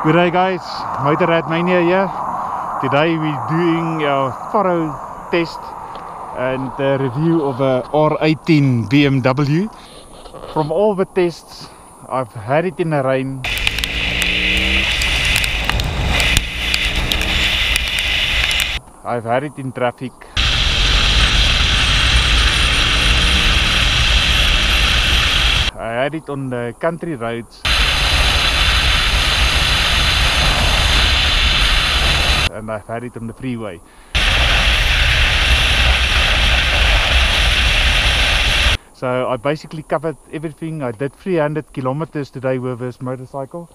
Good day guys, Motorrad Mania here. Today we're doing a thorough test and review of a R18 BMW. From all the tests, I've had it in the rain. I've had it in traffic. I had it on the country roads. And I've had it on the freeway. So I basically covered everything. I did 300 kilometers today with this motorcycle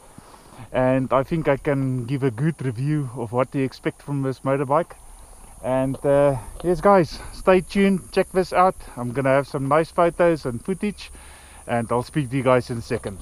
and I think I can give a good review of what to expect from this motorbike. And uh, yes guys, stay tuned, check this out. I'm gonna have some nice photos and footage and I'll speak to you guys in a second.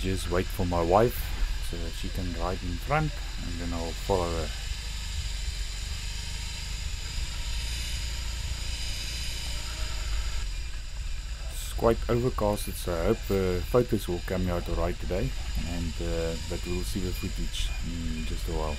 Just wait for my wife so that she can ride in front and then I'll follow her. It's quite overcast so I hope the photos will come out alright today and uh, but we'll see the footage in just a while.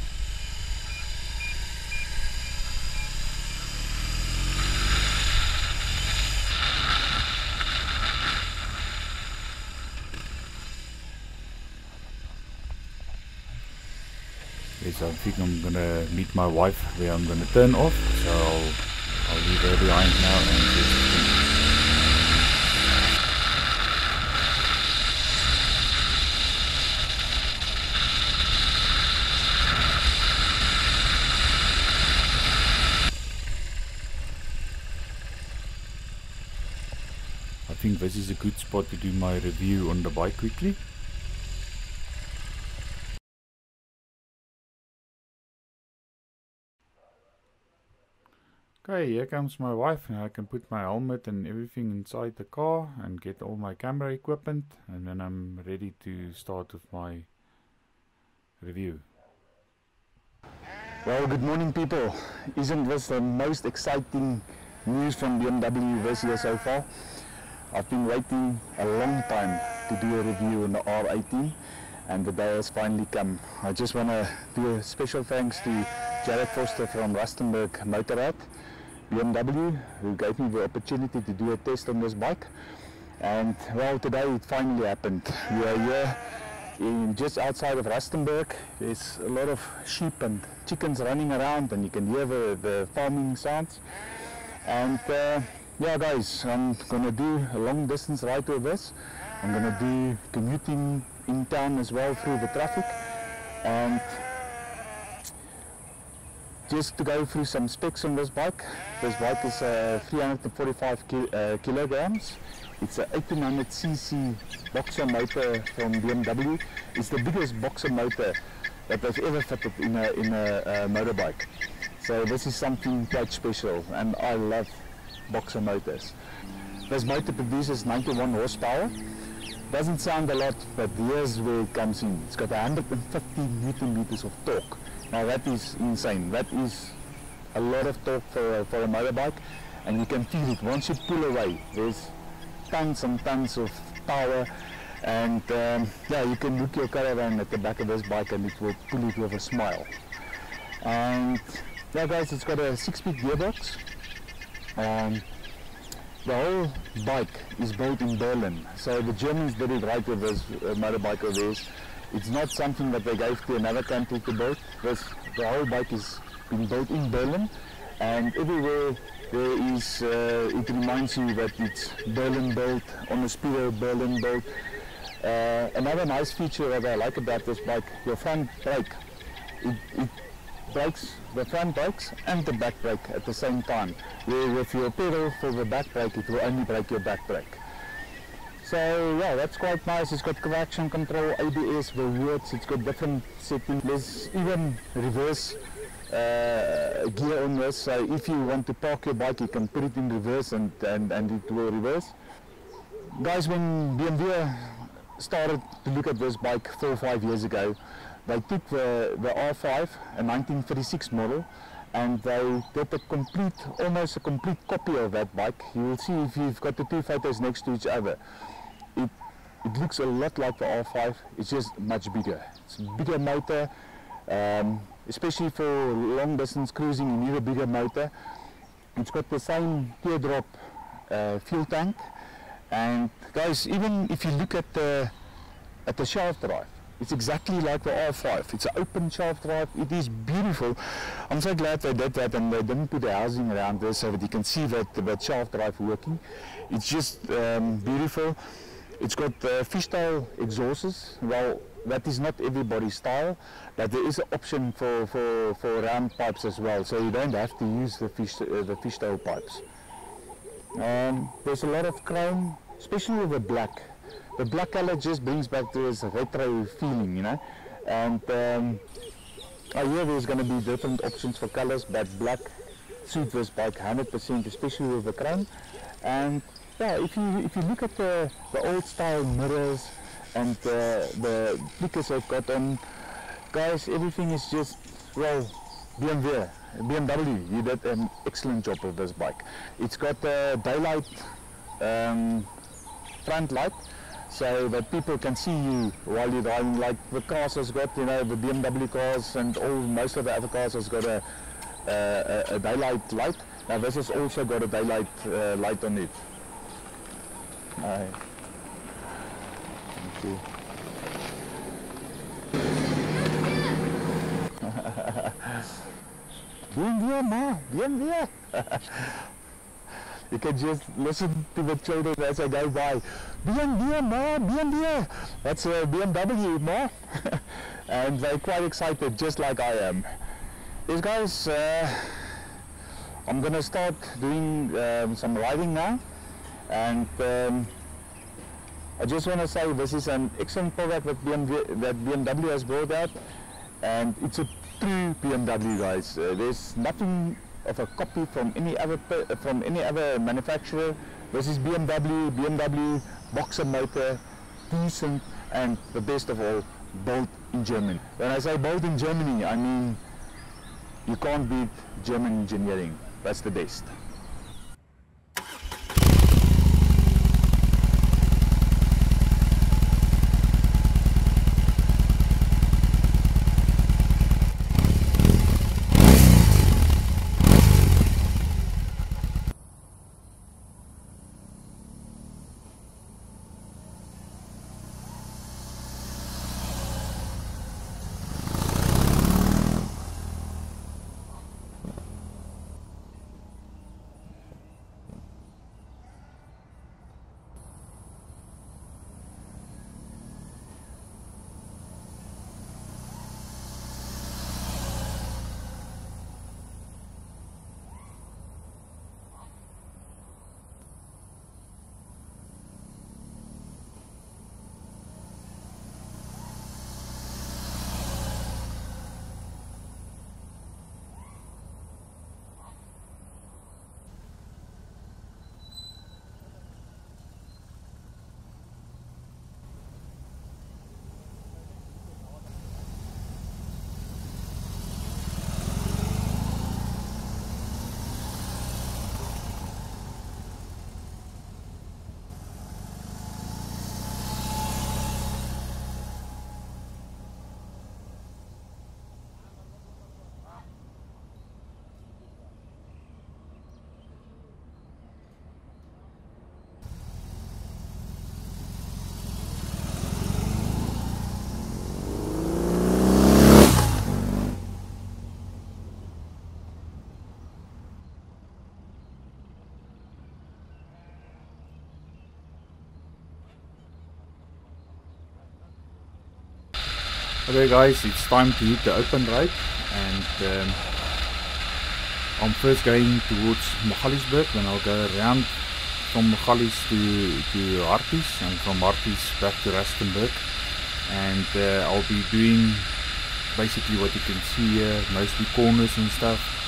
Yes, I think I'm gonna meet my wife where I'm gonna turn off, so I'll, I'll leave her behind now and just I think this is a good spot to do my review on the bike quickly. Okay, here comes my wife and I can put my helmet and everything inside the car and get all my camera equipment and then I'm ready to start with my review. Well, good morning people. Isn't this the most exciting news from BMW this year so far? I've been waiting a long time to do a review on the R18 and the day has finally come. I just want to do a special thanks to Jared Voster from Rustenburg Motorrad BMW who gave me the opportunity to do a test on this bike and well today it finally happened. We are here in just outside of Rustenburg. There's a lot of sheep and chickens running around and you can hear the, the farming sounds and uh, yeah guys I'm gonna do a long distance ride with this. I'm gonna do commuting in town as well through the traffic and just to go through some specs on this bike. This bike is uh, 345 ki uh, kilograms. It's an 1800cc boxer motor from BMW. It's the biggest boxer motor that they've ever fitted in a, in a, a motorbike. So this is something quite special and I love boxer motors. This motor produces 91 horsepower. Doesn't sound a lot, but here's where it comes in. It's got 150 newton meters of torque. Now that is insane. That is a lot of torque for a, for a motorbike and you can feel it once you pull away. There's tons and tons of power and um, yeah, you can look your caravan at the back of this bike and it will pull it with a smile. And yeah guys, it's got a six-speed gearbox. Um, the whole bike is built in Berlin. So the Germans did it right with this uh, motorbike of theirs. It's not something that they gave to another country to build. This, the whole bike is being built in Berlin and everywhere there is, uh, it reminds you that it's Berlin built, on the speedo Berlin built. Uh, another nice feature that I like about this bike, your front brake, it, it brakes, the front brakes and the back brake at the same time. Where with your pedal for the back brake, it will only brake your back brake. So yeah, that's quite nice. It's got traction control, ABS, Verwoords. It's got different settings. There's even reverse uh, gear on this. So if you want to park your bike, you can put it in reverse and, and, and it will reverse. Guys, when BMW started to look at this bike four or five years ago, they took the, the R5, a 1936 model, and they did a complete, almost a complete copy of that bike. You will see if you've got the two photos next to each other. It, looks a lot like the R5, it's just much bigger. It's a bigger motor, um, especially for long distance cruising you need a bigger motor. It's got the same teardrop uh, fuel tank. And guys even if you look at the at the shaft drive it's exactly like the R5 it's an open shaft drive. It is beautiful. I'm so glad they did that and they didn't put the housing around this so that you can see that that shaft drive working. It's just um, beautiful it's got uh, fishtail exhausts well that is not everybody's style, but there is an option for, for, for round pipes as well, so you don't have to use the fish uh, the fishtail pipes. Um, there's a lot of chrome, especially with the black. The black color just brings back this retro feeling, you know. And um, I hear there's going to be different options for colors, but black suits this bike 100%, especially with the chrome. And yeah, if you if you look at the, the old style mirrors, and uh, the flickers I've got on guys everything is just well BMW BMW you did an excellent job with this bike. It's got a daylight um, front light so that people can see you while you're driving. Like the cars has got you know the BMW cars and all most of the other cars has got a, a, a daylight light. Now this has also got a daylight uh, light on it uh, you. Bien, ma, bien, bien. you can just listen to the children as I go by. Bien, bien, ma, bien, bien. That's a BMW, ma. and they're quite excited, just like I am. These guys, uh, I'm gonna start doing um, some riding now. And um, I just want to say this is an excellent product that BMW, that BMW has brought out and it's a true BMW guys. Uh, there's nothing of a copy from any other from any other manufacturer. This is BMW, BMW boxer motor, decent and the best of all, built in Germany. When I say built in Germany, I mean you can't beat German engineering. That's the best. Okay guys, it's time to hit the open ride and um, I'm first going towards Magaliesburg then I'll go around from Gallies to, to Harties and from Harties back to Rustenburg. And uh, I'll be doing basically what you can see here, mostly corners and stuff.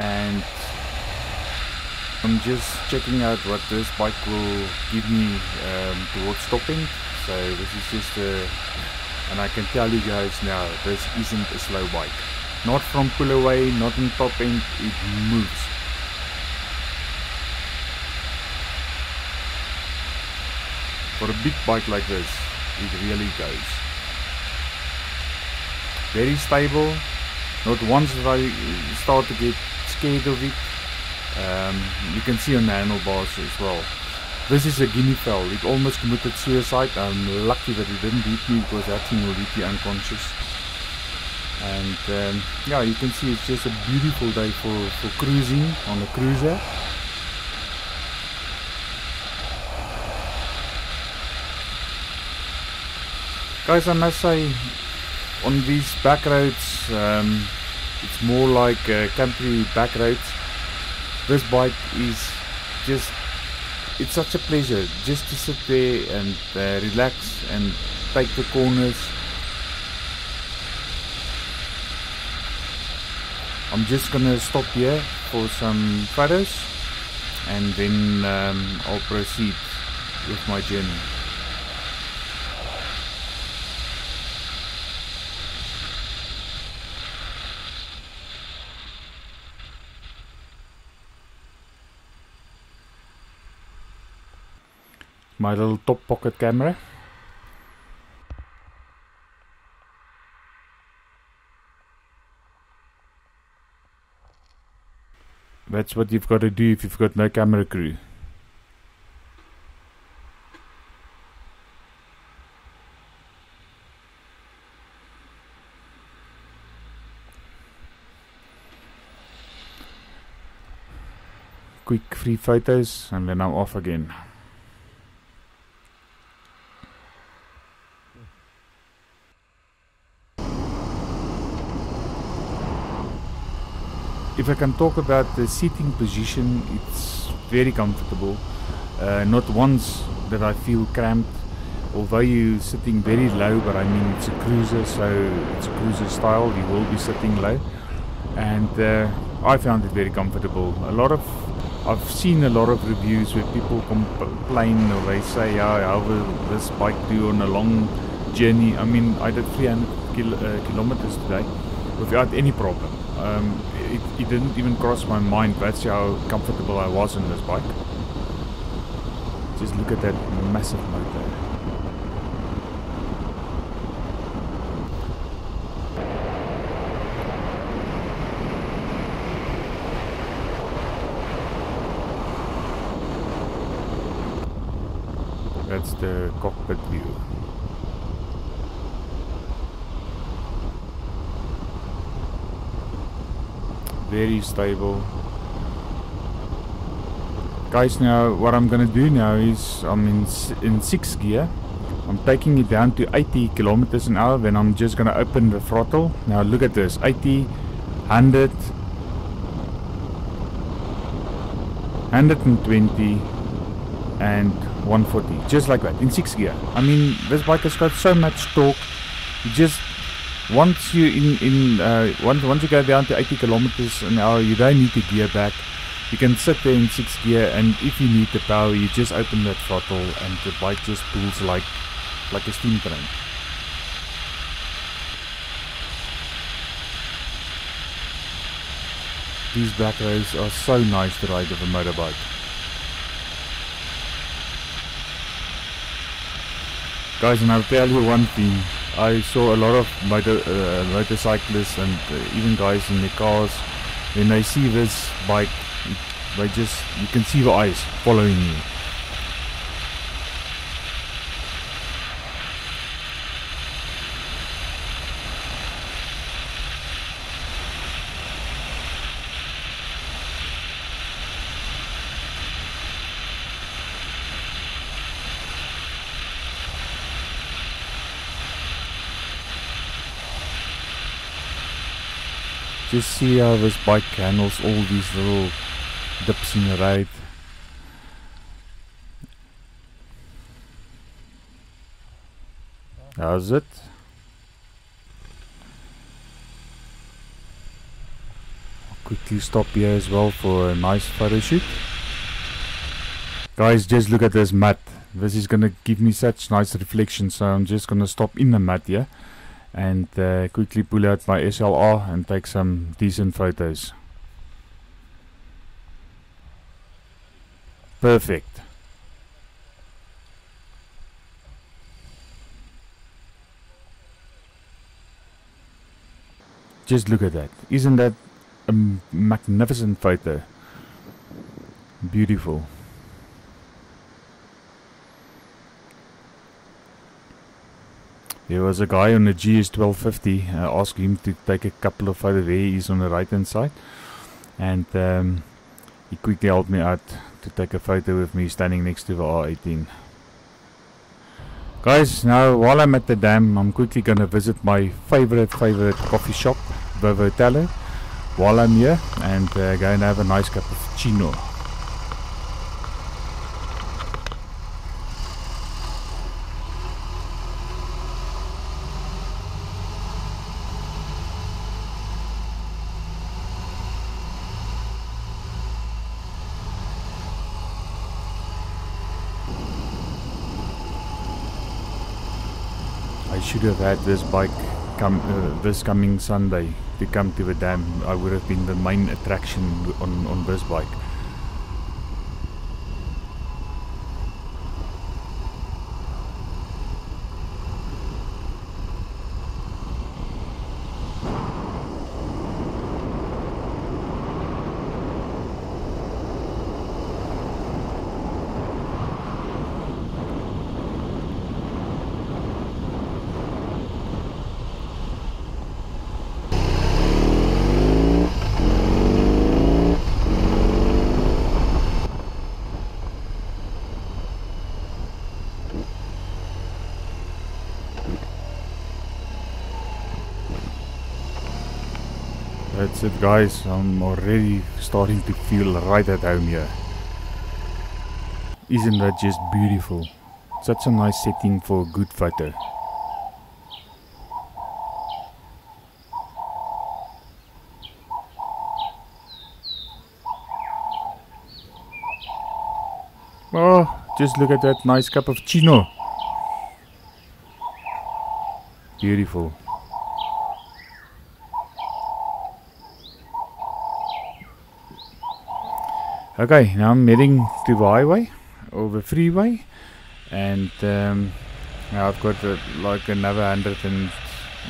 And I'm just checking out what this bike will give me um, towards stopping. So this is just a, and I can tell you guys now, this isn't a slow bike. Not from pull away, not in top end, it moves. For a big bike like this, it really goes. Very stable. Not once that I start to get it. Um, you can see on the handlebars as well. This is a guinea fowl. It almost committed suicide. I'm lucky that it didn't hit me because that thing will hit you unconscious. And um, yeah, you can see it's just a beautiful day for, for cruising on a cruiser. Guys, I must say, on these back roads, um, it's more like uh, country back roads. This bike is just, it's such a pleasure just to sit there and uh, relax and take the corners. I'm just gonna stop here for some photos and then um, I'll proceed with my journey. My little top pocket camera. That's what you've got to do if you've got no camera crew. Quick free photos and then I'm off again if I can talk about the seating position, it's very comfortable. Uh, not once that I feel cramped. Although you're sitting very low, but I mean it's a cruiser, so it's a cruiser style. You will be sitting low, and uh, I found it very comfortable. A lot of I've seen a lot of reviews where people complain or they say, "Yeah, how will this bike do on a long journey?" I mean, I did 300 kil uh, kilometers today without any problem. Um, it, it didn't even cross my mind. That's how comfortable I was in this bike. Just look at that massive motor. That's the cockpit view. Very stable. Guys now what I'm gonna do now is I'm in, in 6 gear. I'm taking it down to 80 kilometers an hour then I'm just gonna open the throttle. Now look at this 80 100 120 and 140 just like that in 6 gear. I mean this bike has got so much torque you just once you in in uh, once once you go down to 80 kilometers an hour you don't need to gear back. You can sit there in sixth gear and if you need the power you just open that throttle and the bike just pulls like like a steam train. These back roads are so nice to ride with a motorbike. Guys and I'll tell you one thing I saw a lot of motor, uh, motorcyclists and uh, even guys in their cars. When they see this bike they just you can see the eyes following you just see how this bike handles all these little dips in the ride. How's it? I'll quickly stop here as well for a nice photo shoot. Guys, just look at this mat. This is gonna give me such nice reflection, so I'm just gonna stop in the mat here and uh, quickly pull out my SLR and take some decent photos. Perfect. Just look at that. Isn't that a magnificent photo? Beautiful. There was a guy on the GS1250. I asked him to take a couple of photos there. He's on the right hand side. And um, he quickly helped me out to take a photo with me standing next to the R18. Guys, now while I'm at the dam, I'm quickly going to visit my favorite, favorite coffee shop, Vivotello, while I'm here and uh, go and have a nice cup of chino. Have had this bike come uh, this coming Sunday to come to the dam. I would have been the main attraction on on this bike. That's it guys, I'm already starting to feel right at home here. Isn't that just beautiful? Such a nice setting for a good photo. Oh, just look at that nice cup of chino. Beautiful. Okay, now I'm heading to the highway the freeway, and um, now I've got uh, like another hundred and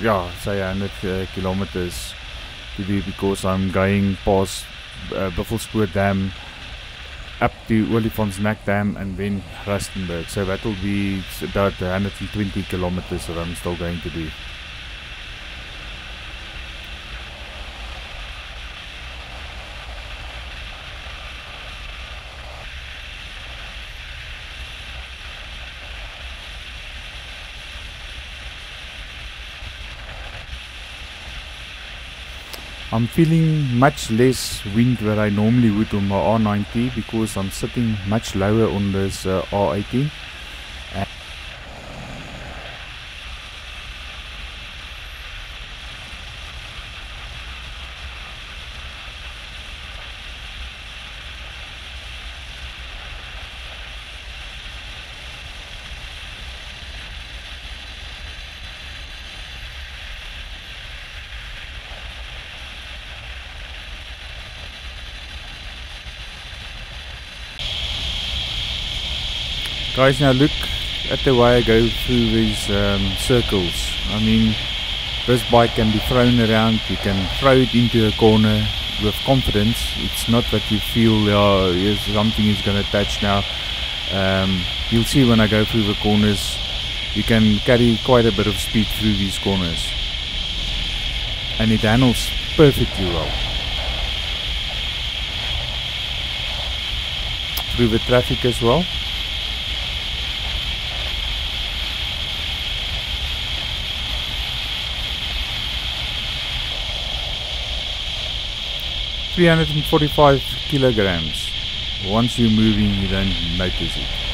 yeah, say hundred uh, kilometers to do because I'm going past uh, Buffelspoort Dam up to Olifantsnek Dam and then Rustenburg. So that will be about 120 kilometers that I'm still going to do. I'm feeling much less wind where I normally would on my R90 because I'm sitting much lower on this uh, R18 Guys, now look at the way I go through these um, circles. I mean, this bike can be thrown around. You can throw it into a corner with confidence. It's not that you feel oh, yes, something is going to touch now. Um, you'll see when I go through the corners, you can carry quite a bit of speed through these corners. And it handles perfectly well. Through the traffic as well. 345 kilograms. Once you're moving, you don't notice it.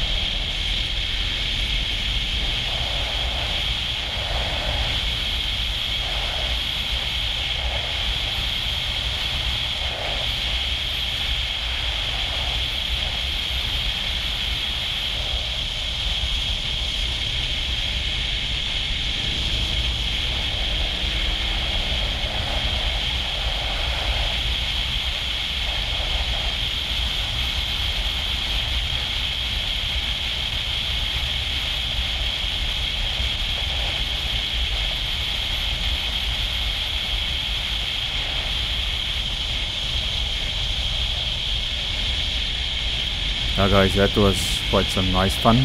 Guys, that was quite some nice fun.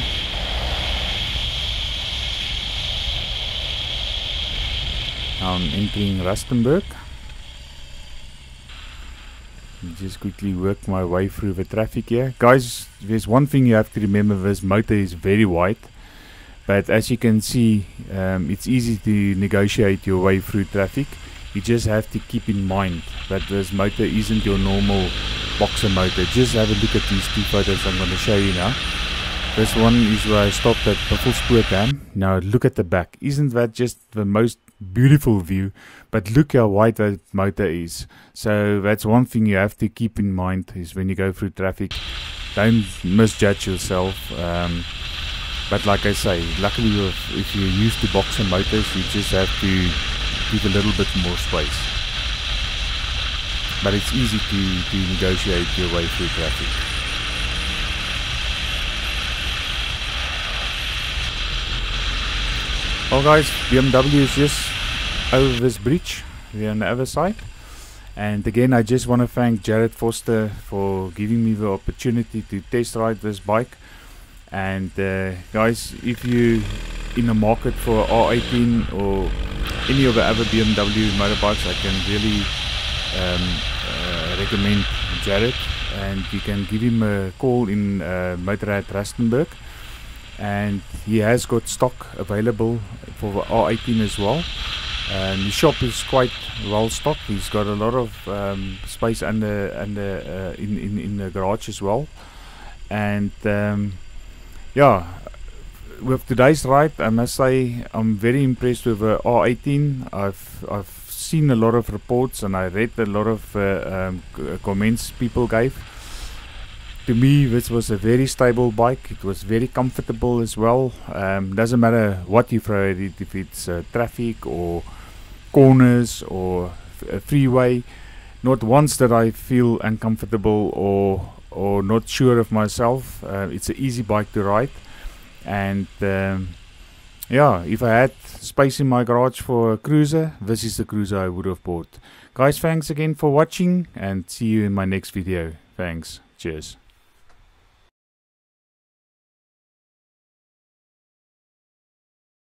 Now I'm entering Rustenburg. Just quickly work my way through the traffic here. Guys, there's one thing you have to remember, this motor is very wide. But as you can see, um, it's easy to negotiate your way through traffic. You just have to keep in mind that this motor isn't your normal boxer motor. Just have a look at these two photos I'm going to show you now. This one is where I stopped at Buffelspoort Dam. Now look at the back. Isn't that just the most beautiful view? But look how wide that motor is. So that's one thing you have to keep in mind is when you go through traffic. Don't misjudge yourself. Um, but like I say, luckily if, if you're used to boxer motors, you just have to give a little bit more space. But it's easy to, to negotiate your way through traffic. Well guys, BMW is just over this bridge. We're on the other side. And again, I just want to thank Jared Voster for giving me the opportunity to test ride this bike. And uh, guys, if you in the market for R18 or any of the other BMW motorbikes, I can really um, uh, recommend Jared. And you can give him a call in uh, Motorrad Rustenburg. And he has got stock available for the R18 as well. Um, the shop is quite well stocked. He's got a lot of um, space under under uh, in, in in the garage as well, and um, yeah, with today's ride, I must say I'm very impressed with the R18. I've I've seen a lot of reports and I read a lot of uh, um, comments people gave. To me, this was a very stable bike. It was very comfortable as well. Um, doesn't matter what you throw at it, if it's uh, traffic or corners or a freeway. Not once that I feel uncomfortable or or not sure of myself. Uh, it's an easy bike to ride, and um, yeah, if I had space in my garage for a cruiser, this is the cruiser I would have bought. Guys, thanks again for watching, and see you in my next video. Thanks. Cheers.